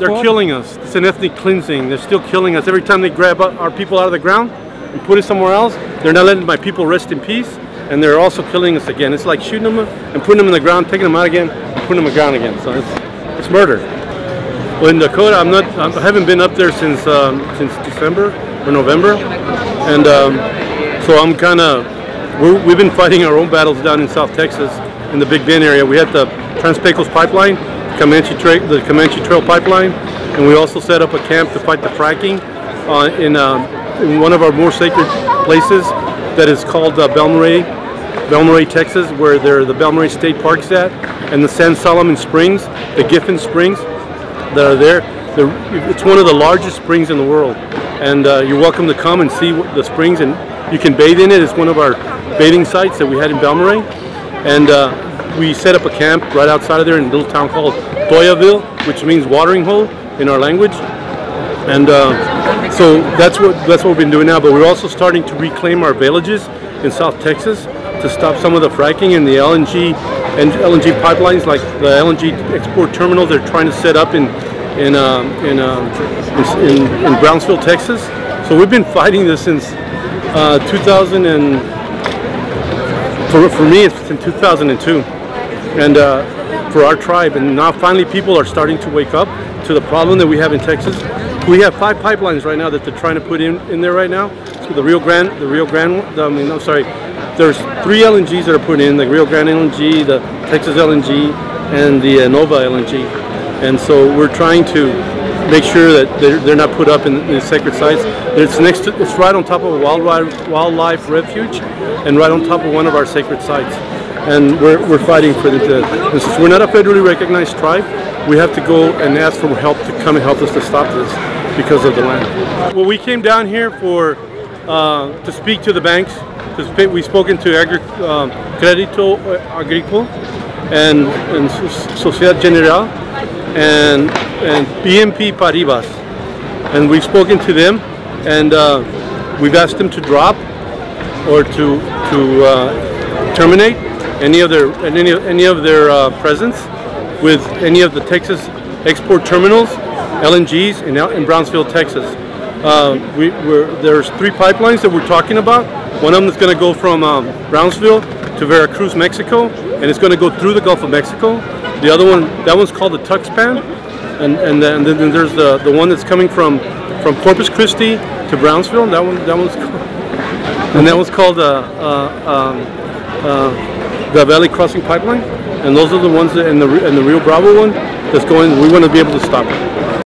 They're killing us. It's an ethnic cleansing. They're still killing us. Every time they grab our people out of the ground and put it somewhere else, they're not letting my people rest in peace. And they're also killing us again. It's like shooting them and putting them in the ground, taking them out again, putting them in the ground again. So it's, it's murder. Well, in Dakota, I'm not. I haven't been up there since um, since December or November, and um, so I'm kind of. We've been fighting our own battles down in South Texas, in the Big Bend area. We had the Trans-Pecos pipeline, Comanche the Comanche Trail pipeline, and we also set up a camp to fight the fracking uh, in, um, in one of our more sacred places that is called uh, Balmorhea, Texas, where there the Balmorhea State Park's at, and the San Solomon Springs, the Giffin Springs that are there. it's one of the largest springs in the world, and uh, you're welcome to come and see the springs, and you can bathe in it. It's one of our bathing sites that we had in Balmorhea, and uh, we set up a camp right outside of there in a little town called Toyahvale, which means watering hole in our language. And uh, so that's what that's what we've been doing now. But we're also starting to reclaim our villages in South Texas to stop some of the fracking and the LNG and LNG pipelines, like the LNG export terminal they're trying to set up in in um, in, um, in, in Brownsville, Texas. So we've been fighting this since uh, 2000 and for, for me it's in 2002, and uh, for our tribe. And now finally people are starting to wake up to the problem that we have in Texas. We have five pipelines right now that they're trying to put in in there right now. So the Rio Grande, the Rio Grande, I mean, I'm sorry, there's three LNGs that are put in, the Rio Grande LNG, the Texas LNG, and the uh, Nova LNG. And so we're trying to make sure that they're, they're not put up in, sacred sites. It's next to, it's right on top of a wildlife, wildlife refuge and right on top of one of our sacred sites. And we're, we're fighting for the, since we're not a federally recognized tribe, we have to go and ask for help to come and help us to stop this because of the land. Well, we came down here for uh, to speak to the banks cuz We've spoken to Agri um, Credito and, and Sociedad General and, and BNP Paribas. And we've spoken to them and uh, we've asked them to drop or to, to uh, terminate any of their, any, any of their uh, presence with any of the Texas export terminals, LNGs in, in Brownsville, Texas. Uh, we, there's three pipelines that we're talking about. One of them is going to go from um, Brownsville to Veracruz, Mexico, and it's going to go through the Gulf of Mexico. The other one, that one's called the Tuxpan, and and then, and then there's the the one that's coming from from Corpus Christi to Brownsville. That one, that one's, and that one's called uh, uh, um, uh, the Valley Crossing Pipeline, and those are the ones that, and the and the Rio Bravo one that's going. We want to be able to stop it.